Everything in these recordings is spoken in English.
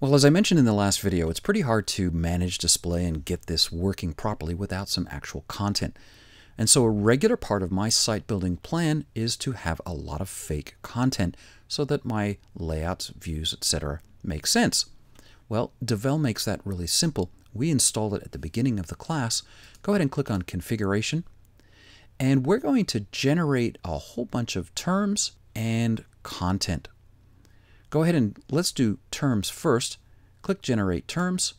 Well, as I mentioned in the last video, it's pretty hard to manage display and get this working properly without some actual content. And so a regular part of my site building plan is to have a lot of fake content so that my layouts, views, etc. make sense. Well, Devel makes that really simple. We install it at the beginning of the class. Go ahead and click on Configuration. And we're going to generate a whole bunch of terms and content. Go ahead and let's do terms first. Click Generate Terms.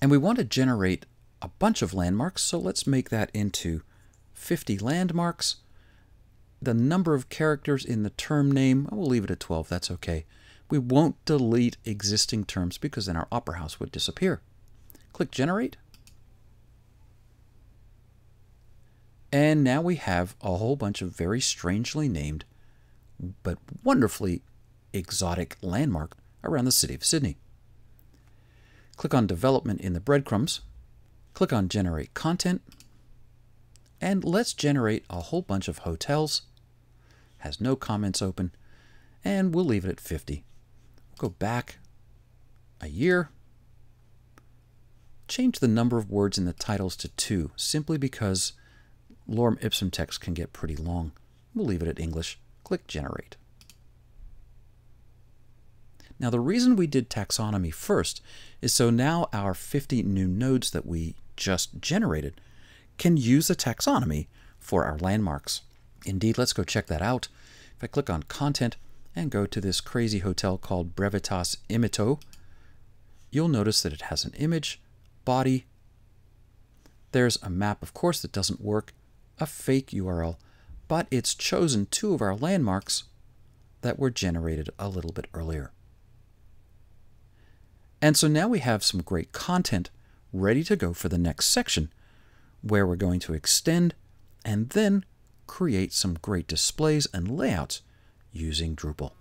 And we want to generate a bunch of landmarks, so let's make that into 50 landmarks. The number of characters in the term name, we'll leave it at 12, that's okay. We won't delete existing terms because then our Opera House would disappear. Click Generate. And now we have a whole bunch of very strangely named but wonderfully exotic landmark around the city of Sydney. Click on Development in the breadcrumbs. Click on Generate Content. And let's generate a whole bunch of hotels. Has no comments open. And we'll leave it at 50. We'll go back a year. Change the number of words in the titles to 2, simply because lorem ipsum text can get pretty long. We'll leave it at English. Click Generate. Now the reason we did taxonomy first is so now our 50 new nodes that we just generated can use a taxonomy for our landmarks. Indeed, let's go check that out. If I click on content and go to this crazy hotel called Brevitas Imito, you'll notice that it has an image, body, there's a map, of course, that doesn't work, a fake URL, but it's chosen two of our landmarks that were generated a little bit earlier. And so now we have some great content ready to go for the next section, where we're going to extend and then create some great displays and layouts using Drupal.